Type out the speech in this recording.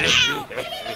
Help!